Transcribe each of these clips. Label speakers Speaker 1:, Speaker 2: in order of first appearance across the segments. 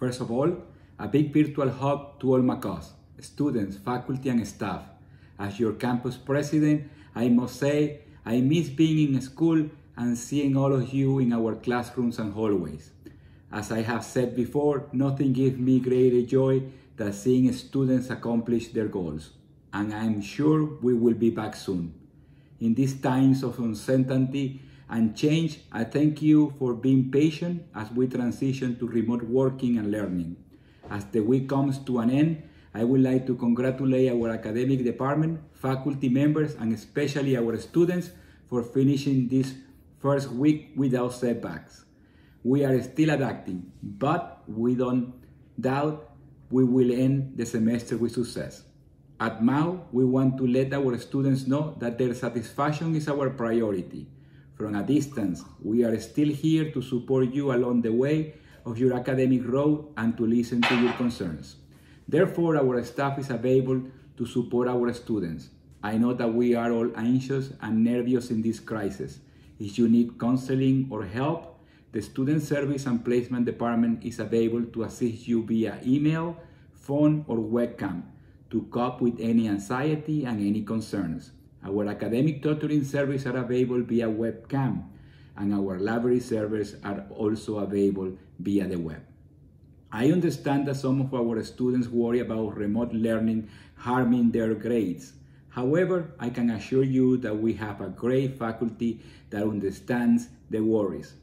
Speaker 1: First of all, a big virtual hug to all Macaws, students, faculty, and staff. As your campus president, I must say I miss being in school and seeing all of you in our classrooms and hallways. As I have said before, nothing gives me greater joy than seeing students accomplish their goals, and I'm sure we will be back soon. In these times of uncertainty and change, I thank you for being patient as we transition to remote working and learning. As the week comes to an end, I would like to congratulate our academic department, faculty members, and especially our students for finishing this first week without setbacks. We are still adapting, but we don't doubt we will end the semester with success. At MAU, we want to let our students know that their satisfaction is our priority. From a distance, we are still here to support you along the way of your academic road and to listen to your concerns. Therefore, our staff is available to support our students. I know that we are all anxious and nervous in this crisis. If you need counseling or help, the Student Service and Placement Department is available to assist you via email, phone, or webcam to cope with any anxiety and any concerns. Our academic tutoring services are available via webcam, and our library servers are also available via the web. I understand that some of our students worry about remote learning harming their grades. However, I can assure you that we have a great faculty that understands the worries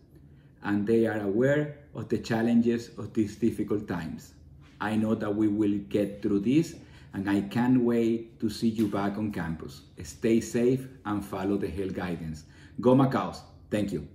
Speaker 1: and they are aware of the challenges of these difficult times. I know that we will get through this and I can't wait to see you back on campus. Stay safe and follow the health guidance. Go Macaws. Thank you.